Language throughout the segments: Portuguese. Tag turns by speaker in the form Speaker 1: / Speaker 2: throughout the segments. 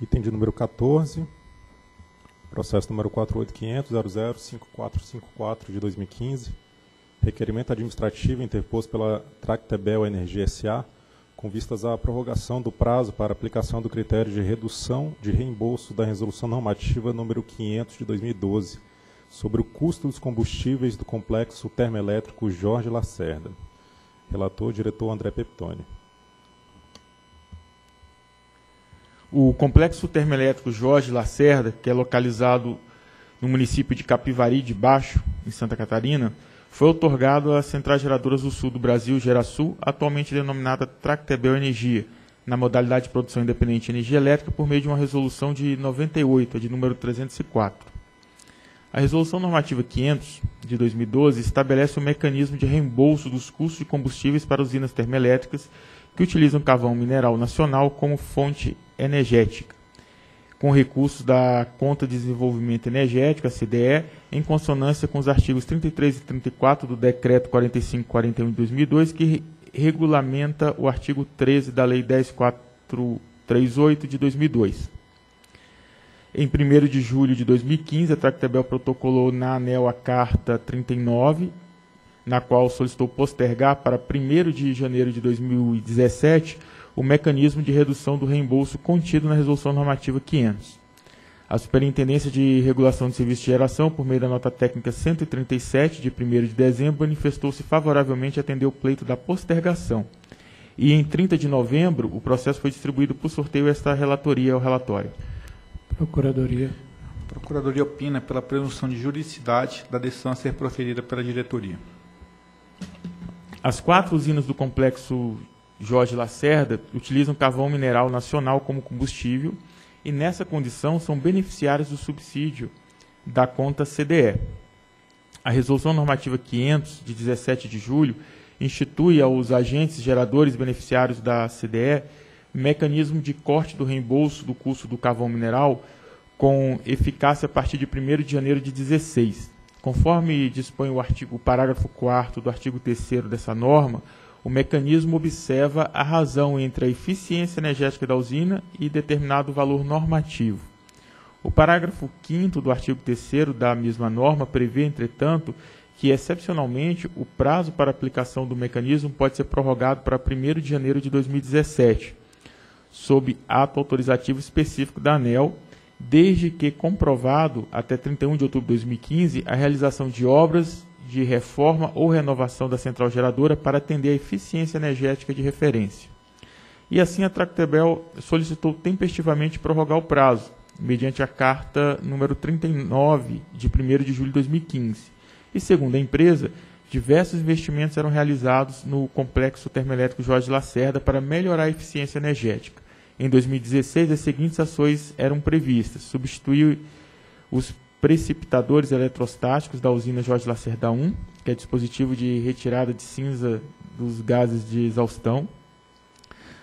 Speaker 1: Item de número 14, processo número 4850005454 de 2015, requerimento administrativo interposto pela Tractebel Energia SA, com vistas à prorrogação do prazo para aplicação do critério de redução de reembolso da resolução normativa número 500 de 2012, sobre o custo dos combustíveis do complexo termoelétrico Jorge Lacerda. Relator, diretor André Peptoni.
Speaker 2: O complexo termoelétrico Jorge Lacerda, que é localizado no município de Capivari de Baixo, em Santa Catarina, foi otorgado às Centrais Geradoras do Sul do Brasil, Gerasul, atualmente denominada Tractebel Energia, na modalidade de produção independente de energia elétrica, por meio de uma resolução de 98, de número 304. A Resolução Normativa 500, de 2012, estabelece o um mecanismo de reembolso dos custos de combustíveis para usinas termoelétricas que utilizam carvão mineral nacional como fonte energética, com recursos da Conta de Desenvolvimento Energético, a CDE, em consonância com os artigos 33 e 34 do Decreto 4541 de 2002, que regulamenta o artigo 13 da Lei 10438 de 2002. Em 1 de julho de 2015, a Tractebel protocolou na ANEL a Carta 39, na qual solicitou postergar para 1 de janeiro de 2017 o mecanismo de redução do reembolso contido na Resolução Normativa 500. A Superintendência de Regulação de Serviços de Geração, por meio da nota técnica 137, de 1 de dezembro, manifestou-se favoravelmente a atender o pleito da postergação. E em 30 de novembro, o processo foi distribuído por sorteio esta relatoria ao relatório.
Speaker 3: Procuradoria.
Speaker 4: A Procuradoria opina pela presunção de juridicidade da decisão a ser proferida pela diretoria.
Speaker 2: As quatro usinas do complexo Jorge Lacerda utilizam carvão mineral nacional como combustível e, nessa condição, são beneficiários do subsídio da conta CDE. A Resolução Normativa 500, de 17 de julho, institui aos agentes geradores beneficiários da CDE mecanismo de corte do reembolso do custo do carvão mineral com eficácia a partir de 1 de janeiro de 16. Conforme dispõe o, artigo, o parágrafo 4 do artigo 3 dessa norma, o mecanismo observa a razão entre a eficiência energética da usina e determinado valor normativo. O parágrafo 5 do artigo 3 da mesma norma prevê, entretanto, que, excepcionalmente, o prazo para aplicação do mecanismo pode ser prorrogado para 1 de janeiro de 2017, sob ato autorizativo específico da ANEL, desde que comprovado até 31 de outubro de 2015 a realização de obras de reforma ou renovação da central geradora para atender a eficiência energética de referência. E assim a Tractebel solicitou tempestivamente prorrogar o prazo, mediante a carta número 39 de 1 de julho de 2015. E segundo a empresa, diversos investimentos eram realizados no complexo termoelétrico Jorge Lacerda para melhorar a eficiência energética. Em 2016, as seguintes ações eram previstas: substituir os precipitadores eletrostáticos da usina Jorge Lacerda 1, que é dispositivo de retirada de cinza dos gases de exaustão,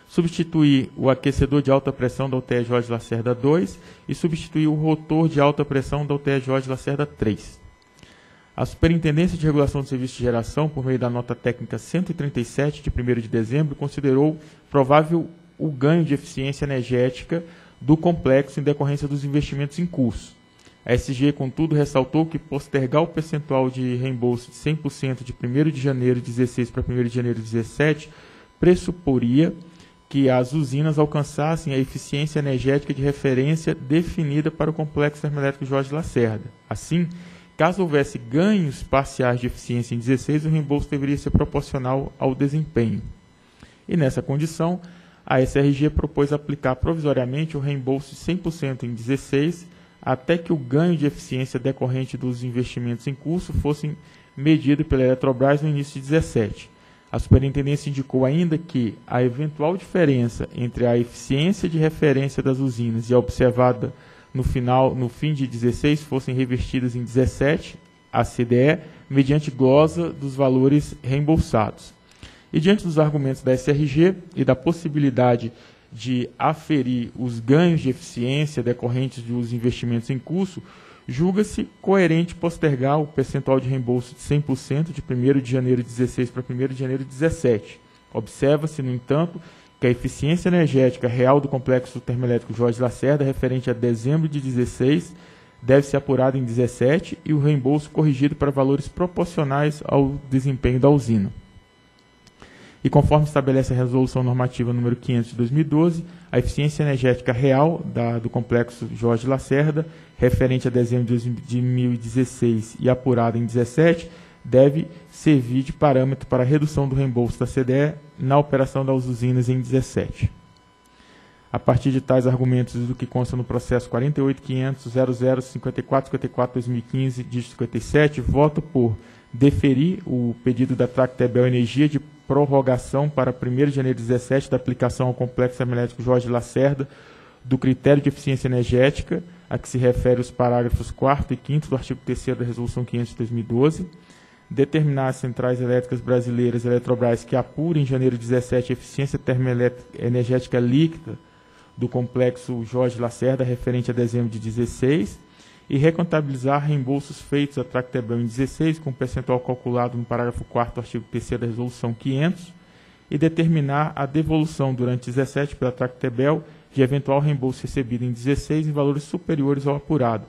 Speaker 2: substituir o aquecedor de alta pressão da UTE Jorge Lacerda 2 e substituir o rotor de alta pressão da UTE Jorge Lacerda 3. A Superintendência de Regulação de Serviços de Geração, por meio da nota técnica 137 de 1 de dezembro, considerou provável o ganho de eficiência energética do complexo em decorrência dos investimentos em curso. A SG, contudo, ressaltou que postergar o percentual de reembolso de 100% de 1 de janeiro de 16 para 1 de janeiro de 17 pressuporia que as usinas alcançassem a eficiência energética de referência definida para o complexo termoelétrico Jorge Lacerda. Assim, Caso houvesse ganhos parciais de eficiência em 16, o reembolso deveria ser proporcional ao desempenho. E nessa condição, a SRG propôs aplicar provisoriamente o reembolso de 100% em 16, até que o ganho de eficiência decorrente dos investimentos em curso fosse medido pela Eletrobras no início de 17. A superintendência indicou ainda que a eventual diferença entre a eficiência de referência das usinas e a observada no final, no fim de 16 fossem revertidas em 17 a CDE mediante glosa dos valores reembolsados. E diante dos argumentos da SRG e da possibilidade de aferir os ganhos de eficiência decorrentes dos investimentos em curso, julga-se coerente postergar o percentual de reembolso de 100% de 1 de janeiro de 16 para 1 de janeiro de 17. Observa-se, no entanto, que a eficiência energética real do complexo termoelétrico Jorge Lacerda, referente a dezembro de 16, deve ser apurada em 17 e o reembolso corrigido para valores proporcionais ao desempenho da usina. E conforme estabelece a resolução normativa número 500 de 2012, a eficiência energética real da, do complexo Jorge Lacerda, referente a dezembro de 2016 e apurada em 17, deve servir de parâmetro para a redução do reembolso da CDE na operação das usinas em 17. A partir de tais argumentos do que consta no processo 48.500.00.54.54.2015, dígito 57, voto por deferir o pedido da Tractebel Energia de prorrogação para 1 de janeiro de 17 da aplicação ao complexo termoelétrico Jorge Lacerda do critério de eficiência energética, a que se refere os parágrafos 4 e 5 do artigo 3 da Resolução 500 de 2012, determinar as centrais elétricas brasileiras Eletrobras que apurem em janeiro de 17 a eficiência termoenergética líquida do complexo Jorge Lacerda, referente a dezembro de 16, e recontabilizar reembolsos feitos à Tractebel em 16, com percentual calculado no parágrafo 4 do artigo 3 da Resolução 500, e determinar a devolução durante 17 pela Tractebel de eventual reembolso recebido em 16 em valores superiores ao apurado.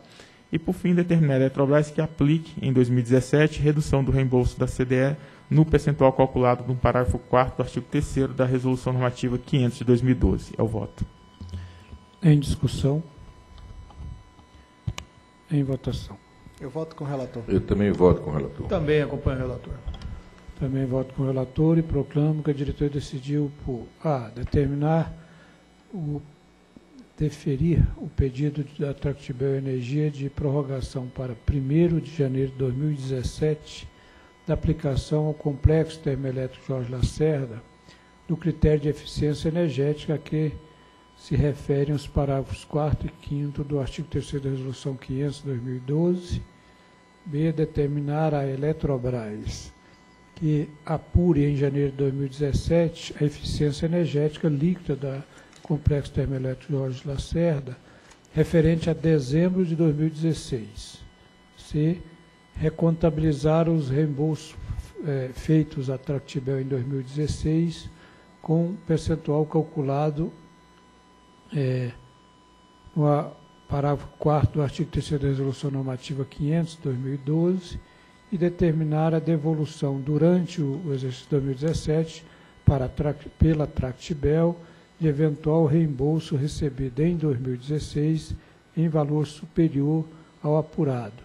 Speaker 2: E, por fim, determinar a Eletrobras que aplique, em 2017, redução do reembolso da CDE no percentual calculado no parágrafo 4 do artigo 3 da Resolução Normativa 500 de 2012. É o voto.
Speaker 3: Em discussão. Em votação.
Speaker 5: Eu voto com o relator.
Speaker 6: Eu também voto com o relator.
Speaker 5: Também acompanho o relator.
Speaker 3: Também voto com o relator e proclamo que a diretoria decidiu por A. Determinar o deferir o pedido da Tractibel Energia de prorrogação para 1 de janeiro de 2017 da aplicação ao complexo termoelétrico Jorge Lacerda do critério de eficiência energética que se referem os parágrafos 4 e 5 do artigo 3 da Resolução 500 de 2012. B. Determinar a Eletrobras que apure em janeiro de 2017 a eficiência energética líquida da Complexo Termoelétrico Jorge Lacerda, referente a dezembro de 2016. C. Recontabilizar os reembolsos é, feitos à Tractibel em 2016 com percentual calculado é, no parágrafo 4 do artigo 3 da Resolução Normativa 500, 2012, e determinar a devolução durante o exercício 2017 para, pela Tractibel de eventual reembolso recebido em 2016 em valor superior ao apurado.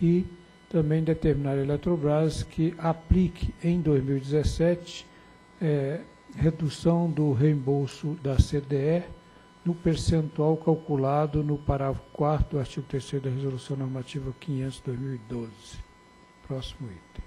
Speaker 3: E também determinar a Eletrobras que aplique em 2017 é, redução do reembolso da CDE no percentual calculado no parágrafo 4 do artigo 3 da Resolução Normativa 500-2012. Próximo item.